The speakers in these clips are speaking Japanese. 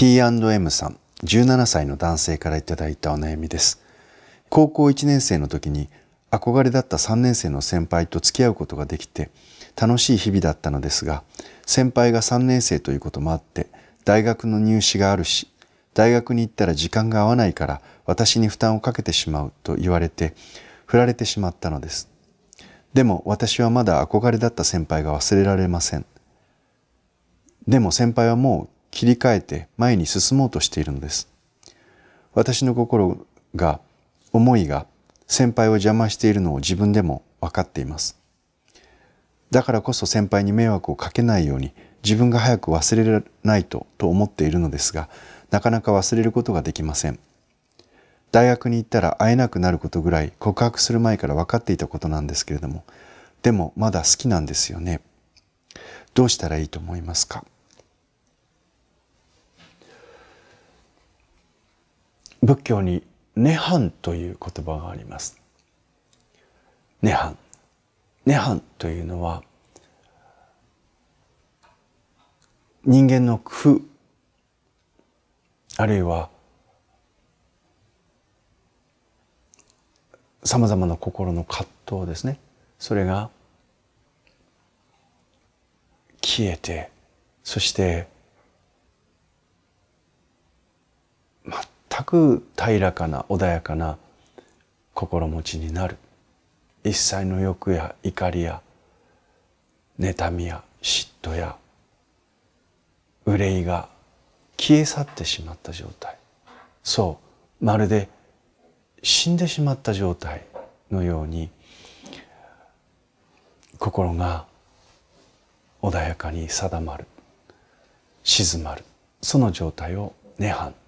T&M さん17歳の男性からいただいたお悩みです。高校1年生の時に憧れだった3年生の先輩と付き合うことができて楽しい日々だったのですが先輩が3年生ということもあって大学の入試があるし大学に行ったら時間が合わないから私に負担をかけてしまうと言われて振られてしまったのです。でも私はまだ憧れだった先輩が忘れられません。でも先輩はもう切り替えて前に進もうとしているのです。私の心が思いが先輩を邪魔しているのを自分でも分かっています。だからこそ先輩に迷惑をかけないように自分が早く忘れられないとと思っているのですがなかなか忘れることができません。大学に行ったら会えなくなることぐらい告白する前から分かっていたことなんですけれどもでもまだ好きなんですよね。どうしたらいいと思いますか？仏教に「涅槃」という言葉があります。涅槃。涅槃というのは人間の苦あるいはさまざまな心の葛藤ですね。それが消えてそして全く平らかな穏やかな心持ちになる。一切の欲や怒りや妬みや嫉妬や憂いが消え去ってしまった状態。そうまるで死んでしまった状態のように心が穏やかに定まる静まるその状態を涅槃。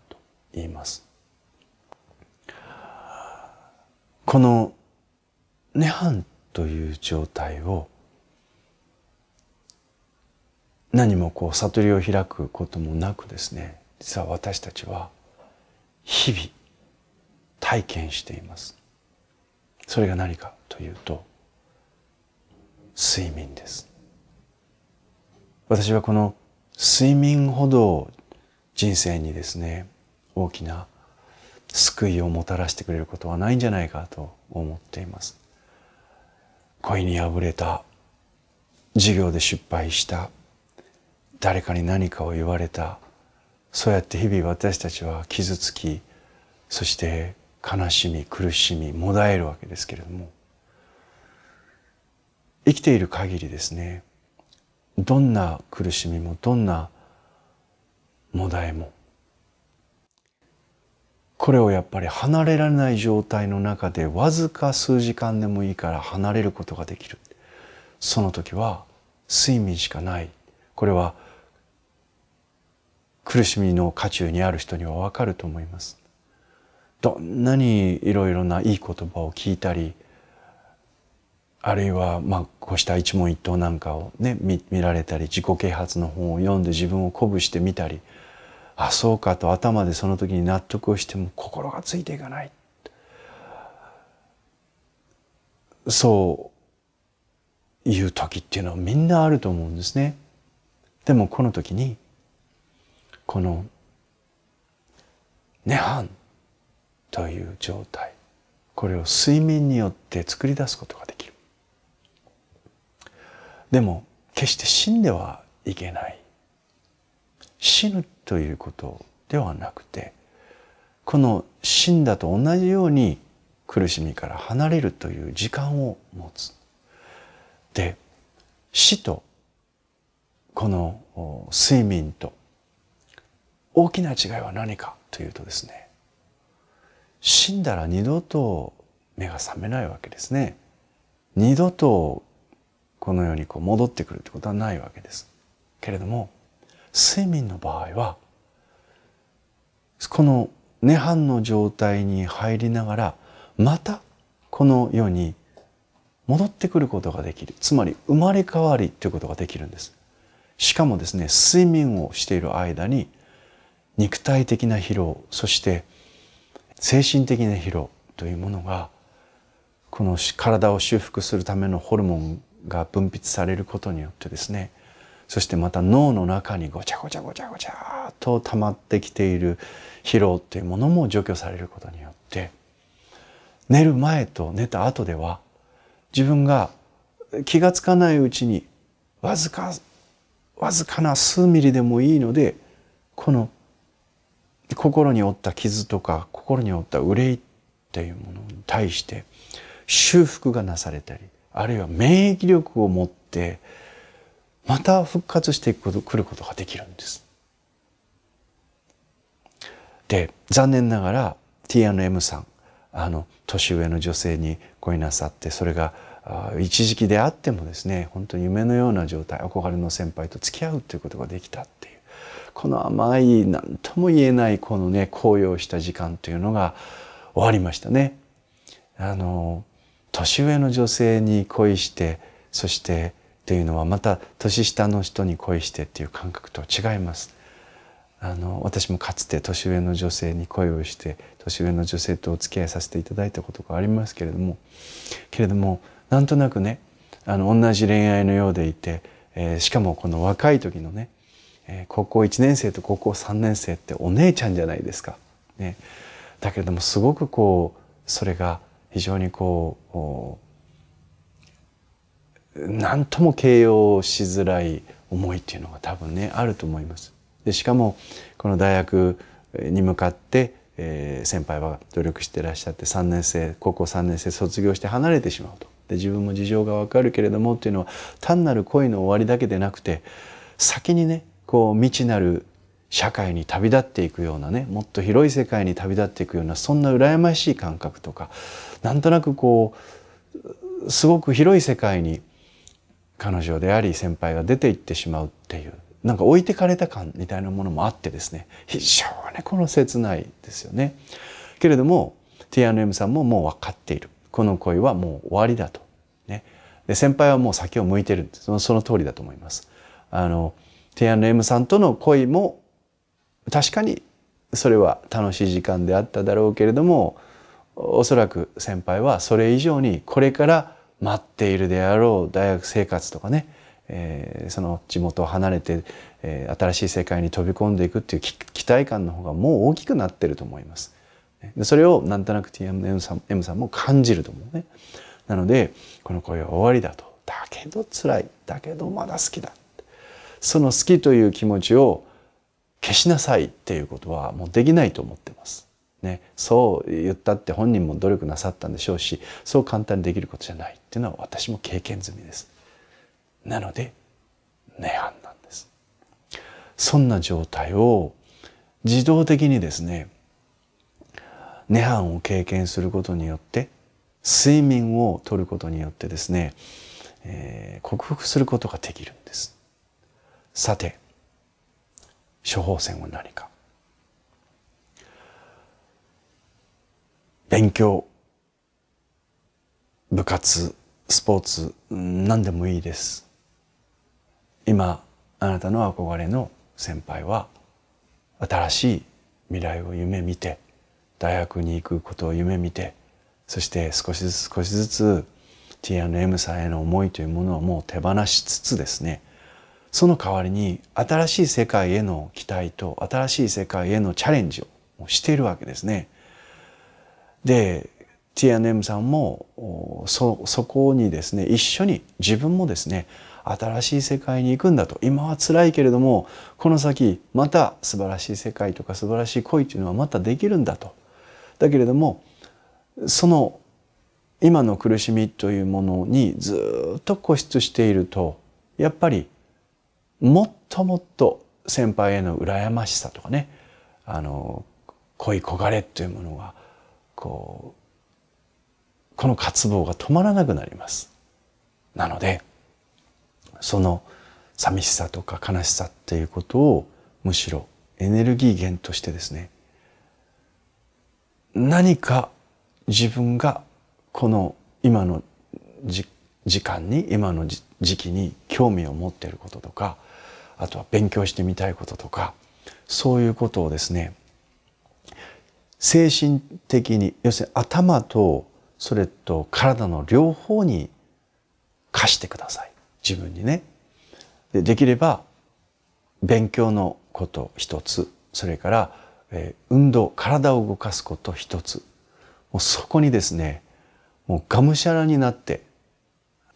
言います。この涅槃という状態を何もこう悟りを開くこともなくですね実は私たちは日々体験しています。それが何かというと睡眠です。私はこの睡眠ほど人生にですね大きな救いをもたらしてくれることはないんじゃないかと思っています。恋に破れた授業で失敗した誰かに何かを言われたそうやって日々私たちは傷つきそして悲しみ苦しみもだえるわけですけれども生きている限りですねどんな苦しみもどんなもだえもこれをやっぱり離れられない状態の中でわずか数時間でもいいから離れることができる。その時は睡眠しかない。これは苦しみの渦中にある人にはわかると思います。どんなにいろいろないい言葉を聞いたりあるいはまあこうした一問一答なんかをね見られたり自己啓発の本を読んで自分を鼓舞してみたりあそうかと頭でその時に納得をしても心がついていかないそういう時っていうのはみんなあると思うんですね。でもこの時にこの「涅槃」という状態これを睡眠によって作り出すことができる。でも決して死んではいけない。死ぬということではなくてこの死んだと同じように苦しみから離れるという時間を持つ。で死とこの睡眠と大きな違いは何かというとですね死んだら二度と目が覚めないわけですね。二度とこのようにこう戻ってくるってことはないわけです。けれども睡眠の場合はこの涅槃の状態に入りながらまたこの世に戻ってくることができる。つまり生まれ変わりということができるんです。しかもですね睡眠をしている間に肉体的な疲労そして精神的な疲労というものがこの体を修復するためのホルモンが分泌されることによってですねそしてまた脳の中にごちゃごちゃごちゃごちゃと溜まってきている疲労っていうものも除去されることによって寝る前と寝た後では自分が気がつかないうちにわずかわずかな数ミリでもいいのでこの心に負った傷とか心に負った憂いっていうものに対して修復がなされたりあるいは免疫力を持ってまた復活してくることができるんです。で残念ながら T&M さんあの年上の女性に恋なさってそれが一時期であってもですね本当に夢のような状態憧れの先輩と付き合うということができたっていうこの甘い何とも言えないこのね高揚した時間というのが終わりましたね。あの年上の女性に恋してそしてっていうのはまた年下の人に恋してっていう感覚と違います。あの私もかつて年上の女性に恋をして年上の女性とお付き合いさせていただいたことがありますけれどもけれどもなんとなくねあの同じ恋愛のようでいて、えー、しかもこの若い時のね、えー、高校1年生と高校3年生ってお姉ちゃんじゃないですか。ね、だけれどもすごくこうそれが非常にこう何とも形容しづらい思いっていうのが多分ねあると思います。でしかもこの大学に向かって、えー、先輩は努力してらっしゃって3年生高校3年生卒業して離れてしまうと。で自分も事情がわかるけれどもっていうのは単なる恋の終わりだけでなくて先にねこう未知なる社会に旅立っていくようなねもっと広い世界に旅立っていくようなそんな羨ましい感覚とかなんとなくこうすごく広い世界に彼女であり先輩が出ていってしまうっていうなんか置いてかれた感みたいなものもあってですね非常にこの切ないですよね。けれども T&M さんももう分かっているこの恋はもう終わりだと。ね、で先輩はもう先を向いてるそのその通りだと思います。あの T&M さんとの恋も確かにそれは楽しい時間であっただろうけれどもおそらく先輩はそれ以上にこれから待っているであろう大学生活とかね、えー、その地元を離れて、えー、新しい世界に飛び込んでいくっていう期待感の方がもう大きくなってると思います。でそれをなんとなく TM さん M さんも感じると思うね。なのでこの恋は終わりだと。だけど辛い。だけどまだ好きだ。その好きという気持ちを消しなさいっていうことはもうできないと思ってます。ね、そう言ったって本人も努力なさったんでしょうしそう簡単にできることじゃないっていうのは私も経験済みです。なので涅槃なんです。そんな状態を自動的にですね涅槃を経験することによって睡眠をとることによってですね、えー、克服することができるんです。さて処方箋は何か勉強部活スポーツ何でもいいです今あなたの憧れの先輩は新しい未来を夢見て大学に行くことを夢見てそして少しずつ少しずつ T&M さんへの思いというものをもう手放しつつですねその代わりに新しい世界への期待と新しい世界へのチャレンジをしているわけですね。で T&M さんもそそこにですね一緒に自分もですね新しい世界に行くんだと今は辛いけれどもこの先また素晴らしい世界とか素晴らしい恋というのはまたできるんだと。だけれどもその今の苦しみというものにずっと固執しているとやっぱりもっともっと先輩への羨ましさとかねあの恋焦がれというものがこうこの渇望が止まらなくなります。なのでその寂しさとか悲しさっていうことをむしろエネルギー源としてですね何か自分がこの今の時間に今の時期に興味を持っていることとかあとは勉強してみたいこととかそういうことをですね精神的に要するに頭とそれと体の両方に貸してください自分にね。でできれば勉強のこと一つそれから、えー、運動体を動かすこと一つもうそこにですねもうがむしゃらになって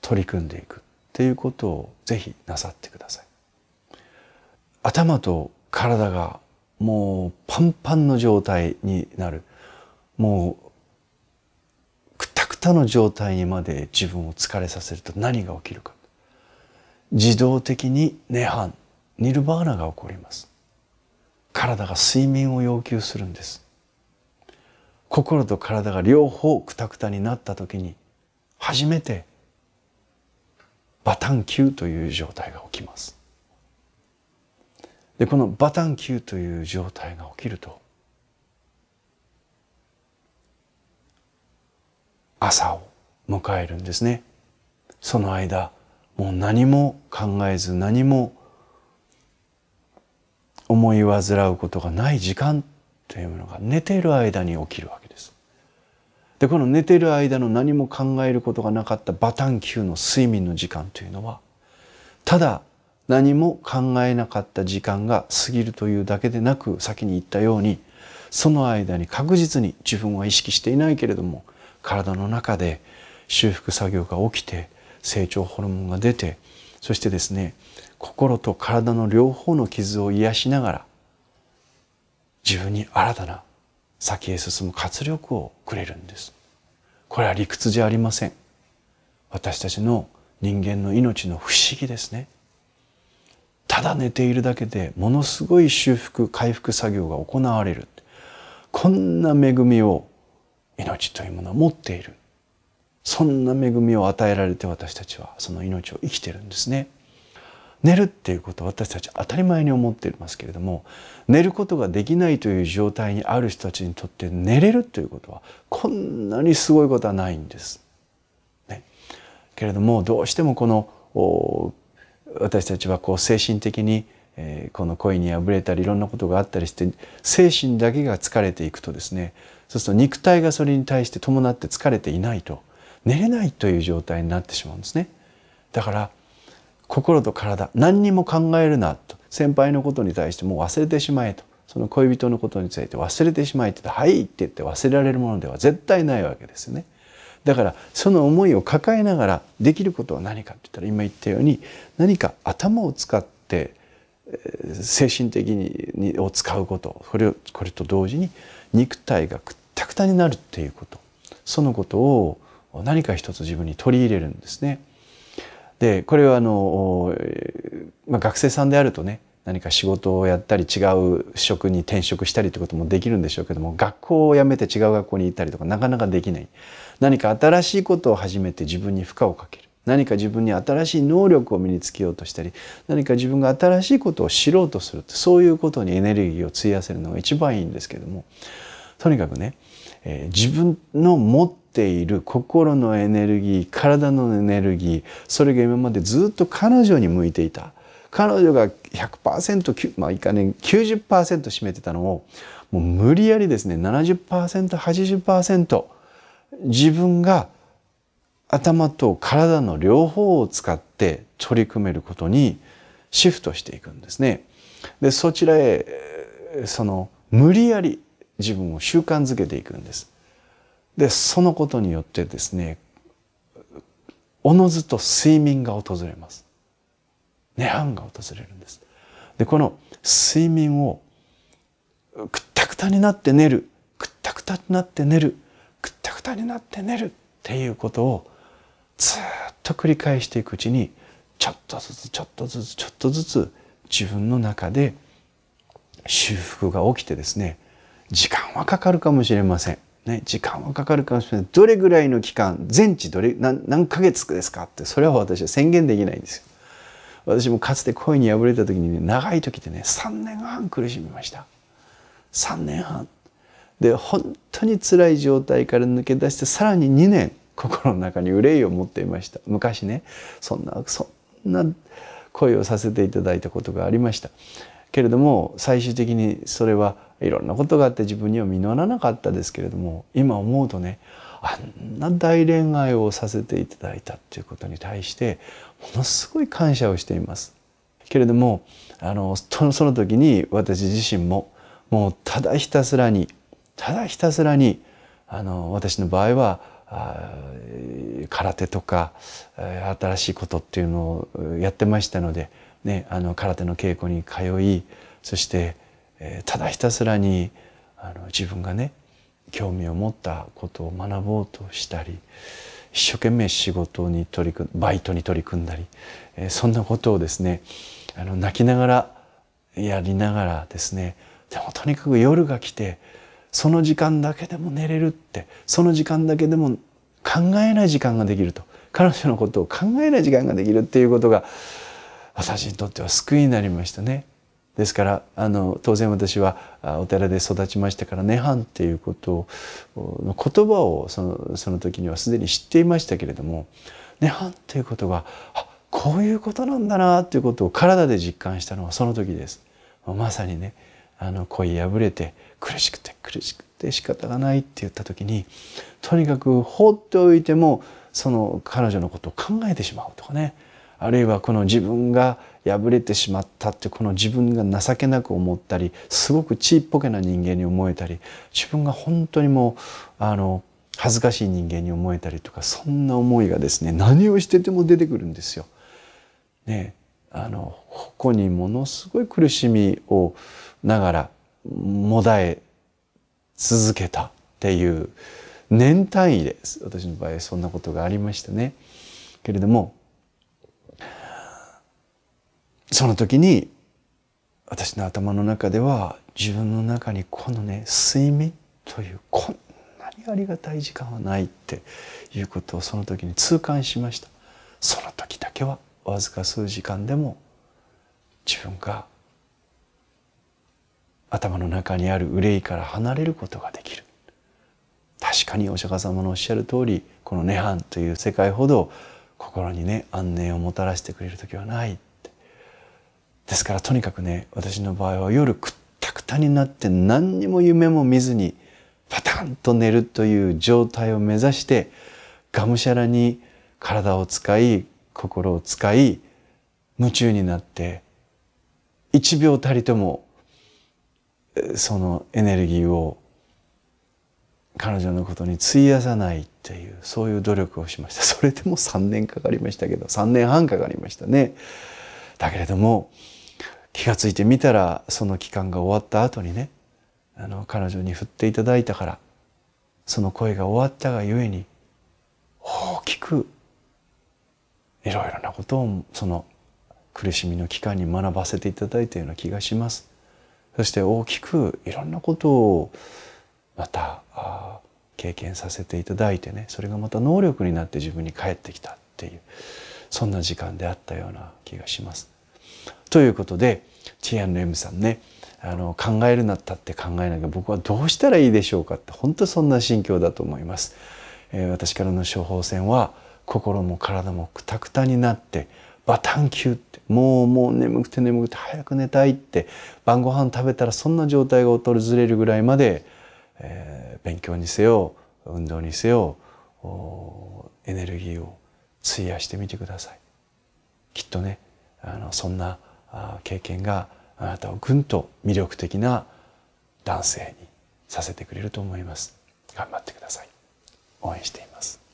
取り組んでいくっていうことをぜひなさってください。頭と体がもうパンパンの状態になる。もうくたくたの状態にまで自分を疲れさせると何が起きるか。自動的に涅槃ニルバーナが起こります。体が睡眠を要求するんです。心と体が両方くたくたになった時に初めてバタン球という状態が起きます。でこのバタン球という状態が起きると朝を迎えるんですねその間もう何も考えず何も思い煩うことがない時間というものが寝ている間に起きるわけです。でこの寝ている間の何も考えることがなかったバタン級の睡眠の時間というのはただ何も考えなかった時間が過ぎるというだけでなく先に言ったようにその間に確実に自分は意識していないけれども体の中で修復作業が起きて成長ホルモンが出てそしてですね心と体の両方の傷を癒しながら自分に新たな先へ進む活力をくれるんです。これは理屈じゃありません。私たちの人間の命の不思議ですね。ただ寝ているだけでものすごい修復回復作業が行われる。こんな恵みを命というものは持っている。そんな恵みを与えられて私たちはその命を生きてるんですね。寝るっていうことを私たち当たり前に思っていますけれども寝ることができないという状態にある人たちにとって寝れるということはこんなにすごいことはないんです。ね、けれどもどうしてもこの私たちはこう精神的に、えー、この恋に破れたりいろんなことがあったりして精神だけが疲れていくとですねそうすると肉体がそれに対して伴って疲れていないと寝れないという状態になってしまうんですね。だから心と体何にも考えるなと先輩のことに対してもう忘れてしまえとその恋人のことについて忘れてしまえって言って「はい」って言って忘れられるものでは絶対ないわけですよね。だからその思いを抱えながらできることは何かって言ったら今言ったように何か頭を使って精神的にを使うことこれをこれと同時に肉体がくったくたになるっていうことそのことを何か一つ自分に取り入れるんですね。でこれはあの、まあ、学生さんであるとね何か仕事をやったり違う職に転職したりってこともできるんでしょうけども学校を辞めて違う学校に行ったりとかなかなかできない。何か新しいことを始めて自分に負荷をかける。何か自分に新しい能力を身につけようとしたり何か自分が新しいことを知ろうとするそういうことにエネルギーを費やせるのが一番いいんですけどもとにかくね、えー、自分の持っている心のエネルギー体のエネルギーそれが今までずっと彼女に向いていた。彼女が100%まあいかね90%占めてたのをもう無理やりですね 70%80% 自分が頭と体の両方を使って取り組めることにシフトしていくんですね。でそちらへその無理やり自分を習慣づけていくんです。でそのことによってですねおのずと睡眠が訪れます。涅槃が訪れるんです。でこの睡眠をくったくたになって寝るくったくたになって寝るくったくたになって寝るっていうことをずっと繰り返していくうちにちょっとずつちょっとずつちょっとずつ自分の中で修復が起きてですね時間はかかるかもしれません。ね、時間はかかるかもしれない。どれぐらいの期間、全治どれ何何ヶ月ですかって、それは私は宣言できないんですよ。私もかつて恋に破れた時にね、長い時ってね、3年半苦しみました。3年半。で、本当に辛い状態から抜け出して、さらに2年、心の中に憂いを持っていました。昔ね、そんな、そんな恋をさせていただいたことがありました。けれども、最終的にそれはいろんなことがあって自分には実らなかったですけれども今思うとねあんな大恋愛をさせていただいたっていうことに対してものすごい感謝をしています。けれどもあのその時に私自身ももうただひたすらにただひたすらにあの私の場合は空手とか新しいことっていうのをやってましたので、ね、あの空手の稽古に通いそしてただひたすらにあの自分がね興味を持ったことを学ぼうとしたり一生懸命仕事に取り組バイトに取り組んだりそんなことをですねあの泣きながらやりながらですねでもとにかく夜が来てその時間だけでも寝れるってその時間だけでも考えない時間ができると彼女のことを考えない時間ができるっていうことが私にとっては救いになりましたね。ですからあの当然私はお寺で育ちましたから「涅槃」っていうことの言葉をそのその時にはすでに知っていましたけれども「涅槃」ということがあこういうことなんだなということを体で実感したのはその時です。まさにねあの恋破れて苦しくて苦しくて仕方がないって言った時にとにかく放っておいてもその彼女のことを考えてしまうとかねあるいはこの自分が破れてしまったってこの自分が情けなく思ったりすごくちっぽけな人間に思えたり自分が本当にもうあの恥ずかしい人間に思えたりとかそんな思いがですね何をしてても出てくるんですよ。ねあのここにものすごい苦しみをながらもだえ続けたっていう年単位です私の場合そんなことがありましたね。けれどもその時に私の頭の中では自分の中にこのね睡眠というこんなにありがたい時間はないっていうことをその時に痛感しました。その時だけはわずか数時間でも自分が頭の中にある憂いから離れることができる。確かにお釈迦様のおっしゃる通りこの涅槃という世界ほど心にね安寧をもたらしてくれる時はない。ですからとにかくね私の場合は夜くったくたになって何にも夢も見ずにパタンと寝るという状態を目指してがむしゃらに体を使い心を使い夢中になって一秒たりともそのエネルギーを彼女のことに費やさないっていうそういう努力をしました。それでも3年かかりましたけど3年半かかりましたね。だけれども気が付いてみたらその期間が終わった後にねあの彼女に振っていただいたからその声が終わったがゆえに大きくいろいろなことをその苦しみの期間に学ばせていただいたような気がします。そして大きくいろんなことをまた経験させていただいてねそれがまた能力になって自分に返ってきたっていうそんな時間であったような気がします。ということでチアンの M さんねあの考えるなったって考えなきゃ僕はどうしたらいいでしょうかって本当そんな心境だと思います。えー、私からの処方箋は心も体もくたくたになってバタンキューってもうもう眠くて眠くて早く寝たいって晩ご飯食べたらそんな状態が訪れるぐらいまで、えー、勉強にせよ運動にせよエネルギーを費やしてみてください。きっとねあのそんな経験があなたをぐんと魅力的な男性にさせてくれると思います。頑張ってください。応援しています。